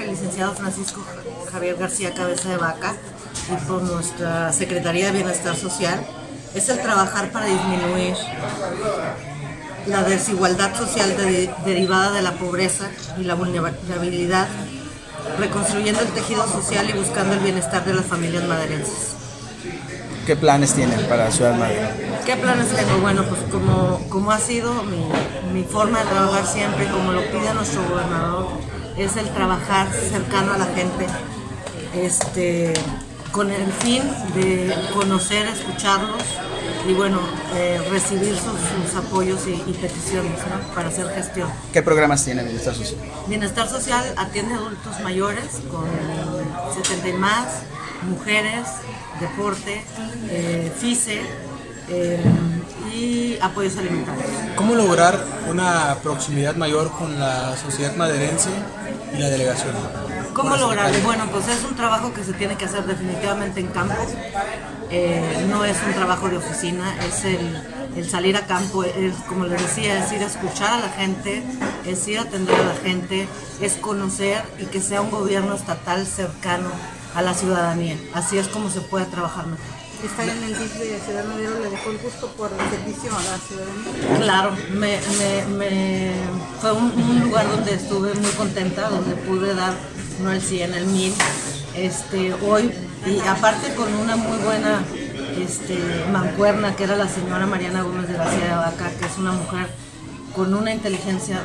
el licenciado Francisco Javier García Cabeza de Vaca y por nuestra Secretaría de Bienestar Social es el trabajar para disminuir la desigualdad social de- derivada de la pobreza y la vulnerabilidad, reconstruyendo el tejido social y buscando el bienestar de las familias maderenses. ¿Qué planes tienen para Ciudad Madero? ¿Qué planes tengo? Bueno, pues como, como ha sido mi, mi forma de trabajar siempre, como lo pide nuestro gobernador, es el trabajar cercano a la gente, este, con el fin de conocer, escucharlos y bueno, eh, recibir sus, sus apoyos y, y peticiones ¿no? para hacer gestión. ¿Qué programas tiene Bienestar Social? Bienestar Social atiende adultos mayores con 70 y más, mujeres, deporte, eh, eh, y apoyos alimentarios. ¿Cómo lograr una proximidad mayor con la sociedad maderense y la delegación? ¿Cómo lograrlo? Bueno, pues es un trabajo que se tiene que hacer definitivamente en campo. Eh, no es un trabajo de oficina, es el, el salir a campo, es, como les decía, es ir a escuchar a la gente, es ir a atender a la gente, es conocer y que sea un gobierno estatal cercano a la ciudadanía. Así es como se puede trabajar mejor. Estar en el DIF de Ciudad Madero le dejó el gusto por el servicio a la ciudadanía. Claro, me, me- me- fue un, lugar donde estuve muy contenta, donde pude dar no el 100, el 1000. Este, hoy, y aparte con una muy buena este, mancuerna que era la señora Mariana Gómez de García de Vaca, que es una mujer con una inteligencia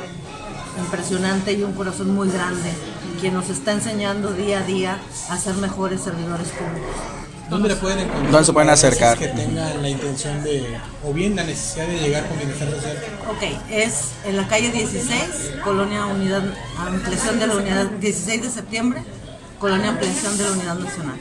impresionante y un corazón muy grande, quien nos está enseñando día a día a ser mejores servidores públicos. ¿Dónde le pueden encontrar? ¿Dónde se pueden acercar? Que tengan la intención de, o bien la necesidad de llegar con bienestar social. Ok, es en la calle 16, Colonia Unidad, Ampliación de la Unidad, 16 de septiembre, Colonia Ampliación de la Unidad Nacional.